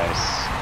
Nice.